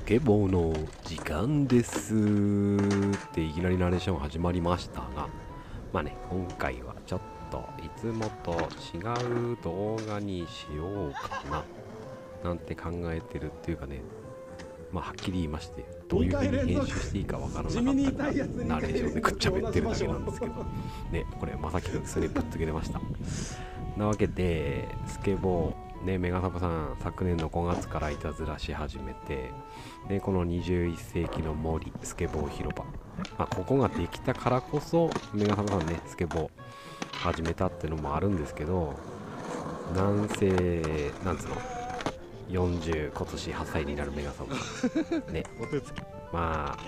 ケボーの時間です。っていきなりナレーション始まりましたがまあね今回はちょっといつもと違う動画にしようかななんて考えてるっていうかねまあはっきり言いましてどういう風に編集していいかわからなかったからナレーションでくっちゃべってるだけなんですけど ねこれまさきくんすでにぶっつけてました。なわけでスケボーね、メガサブさん、昨年の5月からいたずらし始めて、でこの21世紀の森、スケボー広場、まあ、ここができたからこそ、メガサブさんね、スケボー始めたっていうのもあるんですけど、なんせ、なんつうの、40、今年8歳になるメガサブさん、ね、まあ、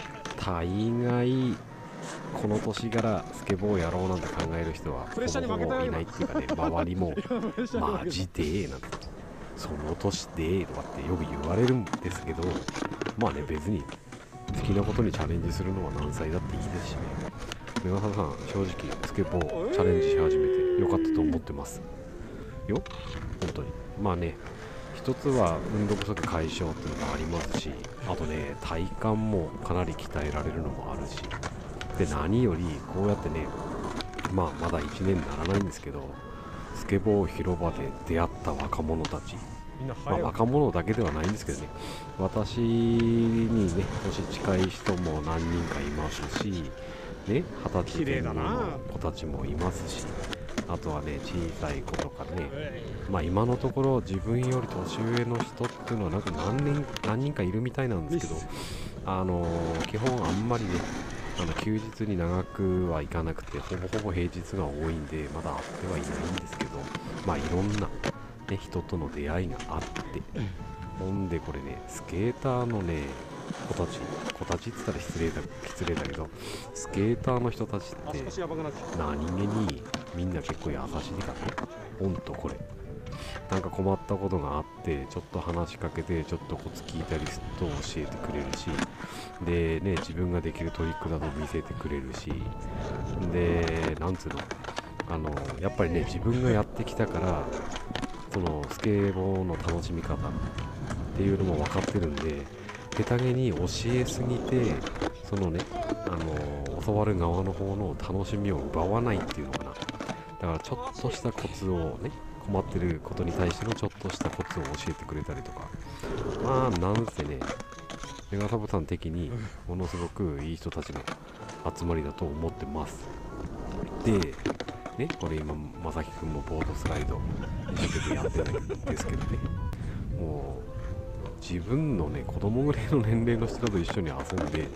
大概、この年からスケボーやろうなんて考える人はほぼほぼいないっていうかね周りも マジでなんてその年でとかってよく言われるんですけどまあね別に好きなことにチャレンジするのは何歳だっていいですしね。メガサさん正直スケボーチャレンジし始めてよかったと思ってます。よ。本当に。まあね一つは運動不足解消っていうのもありますしあとね体幹もかなり鍛えられるのもあるしで何よりこうやってねまあまだ1年にならないんですけどスケボー広場で出会った若者たち。まあ、若者だけではないんですけどね。私にね年近い人も何人かいますしね二十歳の子たちもいますしあとはね小さい子とかね。まあ今のところ自分より年上の人っていうのはなんか何人何人かいるみたいなんですけどあのー、基本あんまりねあの休日に長くは行かなくてほぼほぼ平日が多いんでまだ会ってはいないんですけどまあいろんな、ね、人との出会いがあって、ほんでこれねスケーターのね子たち子たちって言ったら失礼だ失礼だけどスケーターの人たちって何気にみんな結構優しいからね。ほんとこれなんか困ったことがあってちょっと話しかけてちょっとコツ聞いたりすると教えてくれるしでね自分ができるトリックだと見せてくれるしでなんつうのあのやっぱりね自分がやってきたからそのスケボーの楽しみ方っていうのも分かってるんで下手げに教えすぎてそのねあの教わる側の方の楽しみを奪わないっていうのかな。だからちょっとしたコツをね困ってることに対してのちょっとしたコツを教えてくれたりとか。まあなんせねメガサブさん的にものすごくいい人たちの集まりだと思ってます。でねこれ今まさきくんもボードスライド一生懸命やってるんですけどね。もう自分のね子供ぐらいの年齢の人と一緒に遊んで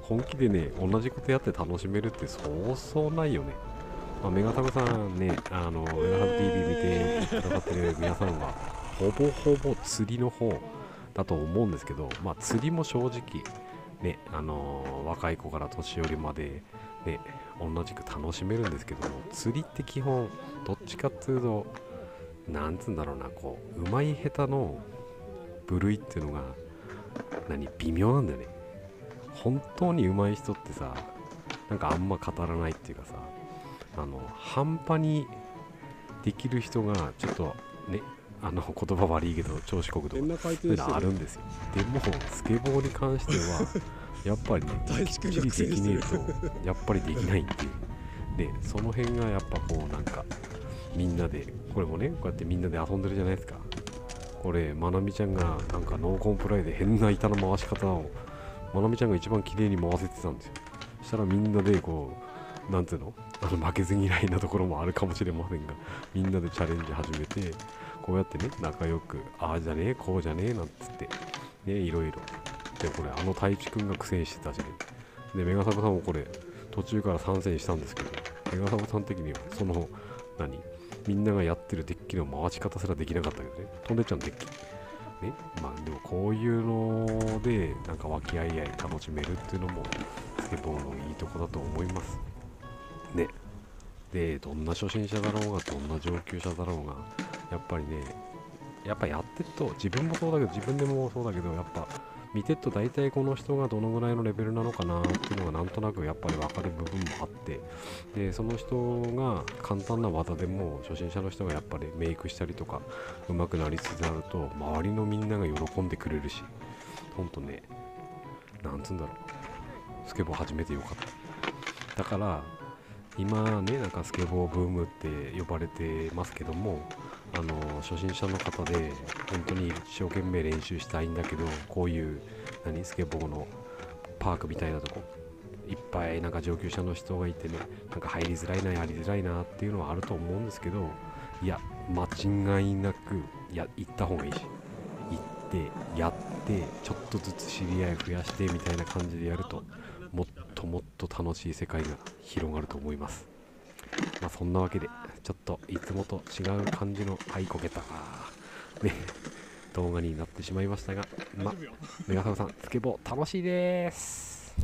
本気でね同じことやって楽しめるってそうそうないよね。まあ、メガサブさんね、あの、メガサブ TV 見てくださってる皆さんは、ほぼほぼ釣りの方だと思うんですけど、まあ、釣りも正直、ね、あのー、若い子から年寄りまで、ね、同じく楽しめるんですけども、釣りって基本、どっちかっていうと、なんつうんだろうな、こう、うまい下手の部類っていうのが、何、微妙なんだよね。本当に上手い人ってさ、なんかあんま語らないっていうかさ、あの半端にできる人がちょっとねあの言葉悪いけど調子こくとかそういうのあるんですよ。でもスケボーに関しては やっぱりねきっちりできねえとやっぱりできないっていう。でその辺がやっぱこうなんかみんなでこれもねこうやってみんなで遊んでるじゃないですか。これまなみちゃんがなんかノーコンプライで変な板の回し方をまなみちゃんが一番綺麗に回せてたんですよ。そしたらみんなでこうなんていうの？あの負けず嫌いなところもあるかもしれませんがみんなでチャレンジ始めてこうやってね仲良くああじゃねえこうじゃねえなんつってねいろいろ。でこれあの太一くんが苦戦してたしねでメガサブさんもこれ途中から参戦したんですけどメガサブさん的にはその何？みんながやってるデッキの回し方すらできなかったけどね。飛んでっちゃうデッキね？まあでもこういうのでなんか和気あいあい楽しめるっていうのもスケボーのいいとこだと思います。ね。でどんな初心者だろうがどんな上級者だろうがやっぱりねやっぱやってると自分もそうだけど自分でもそうだけどやっぱ見てると大体この人がどのぐらいのレベルなのかなっていうのがなんとなくやっぱり分かる部分もあってでその人が簡単な技でも初心者の人がやっぱりメイクしたりとか上手くなりつつあると周りのみんなが喜んでくれるしほんとねなんつうんだろうスケボー始めてよかった。だから今ねなんかスケボーブームって呼ばれてますけどもあの初心者の方で本当に一生懸命練習したいんだけどこういう何スケボーのパークみたいなとこいっぱいなんか上級者の人がいてねなんか入りづらいなやりづらいなっていうのはあると思うんですけどいや間違いなくいや行った方がいいし行ってやってちょっとずつ知り合い増やしてみたいな感じでやるともっともっと楽しい世界が広がると思います。まあそんなわけでちょっといつもと違う感じのはいこけたね 動画になってしまいましたがまメガサブさんスケボー楽しいです